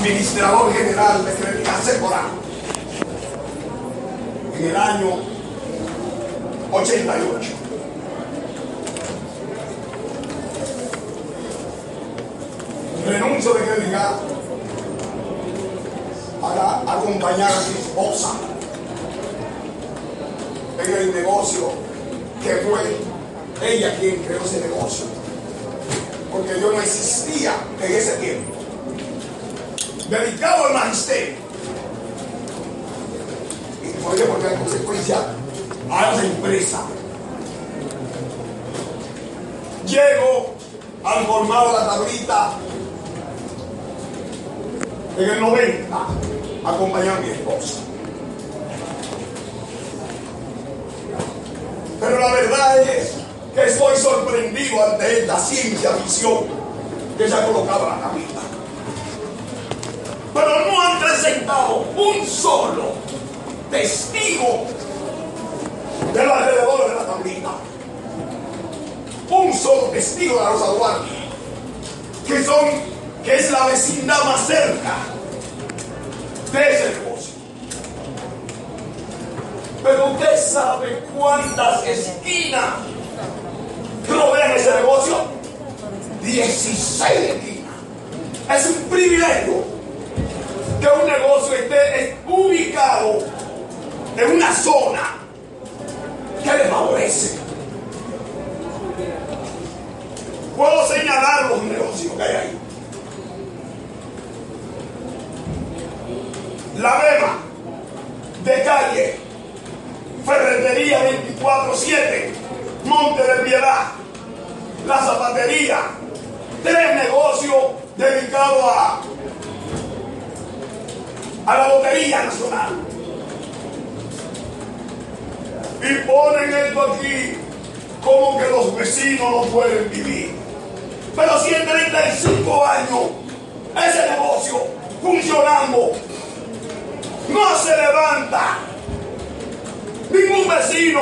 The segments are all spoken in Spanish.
administrador general de Clínica Sephora en el año 88. Renuncio de Clínica para acompañar a mi esposa en el negocio que fue ella quien creó ese negocio. Porque yo no existía en ese tiempo. Dedicado al magisterio. Y qué? Porque hay consecuencia a esa empresa. Llego al formado la tablita en el 90 acompañar a mi esposa. Pero la verdad es que estoy sorprendido ante esta ciencia visión que se ha colocado en la tablita. Pero no han presentado un solo testigo de los alrededores de la tablita. Un solo testigo de la Rosa Duarte, que son, que es la vecindad más cerca de ese negocio. Pero usted sabe cuántas esquinas rodean ese negocio. 16 esquinas. Es un privilegio que un negocio esté ubicado en una zona que le favorece. Puedo señalar los negocios que hay ahí. La Bema de calle, Ferretería 24-7, Monte de Piedad, la zapatería, tres negocios dedicados a, a la Lotería Nacional. Y ponen esto aquí como que los vecinos no pueden vivir. Pero si en 35 años ese negocio funcionando no se levanta ningún vecino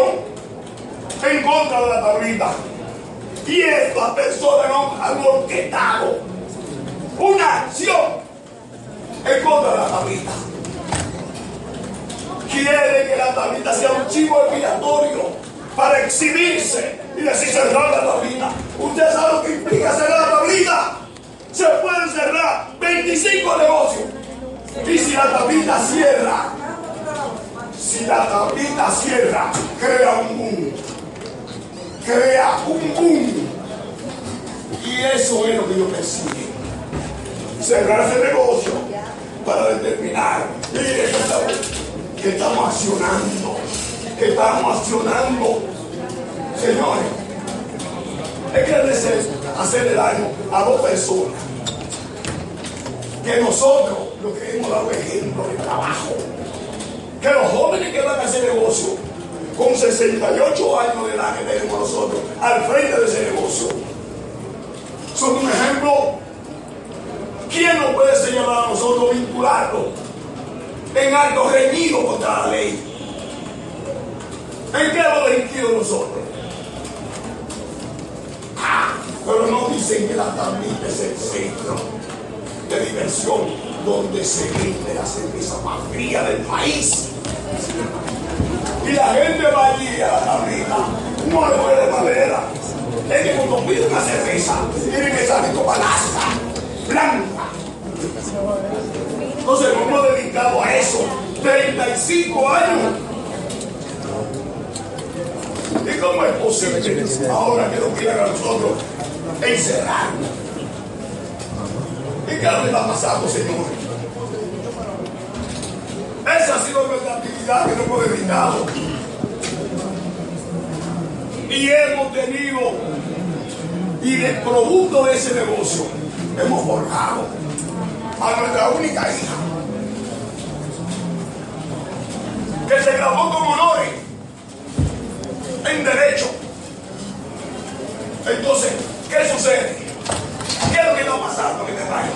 en contra de la tablita. Y estas personas han orquestado una acción en contra de la tablita. Quiere que la tablita sea un chivo expiatorio para exhibirse y decir cerrar la tablita. ¿Usted sabe lo que implica cerrar la tablita? Se pueden cerrar 25 negocios. Y si la tablita cierra, si la tablita cierra, crea un boom. Crea un boom. Y eso es lo que yo persigue. Cerrar ese negocio para determinar. Que estamos, accionando. Que estamos accionando. Señores, es que hacer, hacerle daño a dos personas. Que nosotros, lo que hemos dado ejemplo de trabajo, que los jóvenes que van a hacer negocio con 68 años de edad que tenemos nosotros al frente de ese negocio, son un ejemplo. ¿Quién nos puede señalar a nosotros vincularlo en algo reñido contra la ley? ¿En qué hemos delinquido nosotros? Ah, pero no dicen que la tablita es el centro de diversión donde se vende la cerveza más fría del país. Y la gente va allí a la tablita, no le puede madera. Es que cuando pide una cerveza, tiene que salir como Alaska, blanca. Entonces no hemos dedicado a eso 35 años. ¿Y cómo es posible ahora que nos quieran a nosotros encerrar? ¿Y qué le está pasando, señores? Esa ha sido nuestra actividad que nos hemos dedicado. Y hemos tenido, y del producto de ese negocio, hemos forjado a nuestra única hija, que se graduó con honores en derecho. Entonces, ¿qué sucede? ¿Qué es lo que está pasando en este país?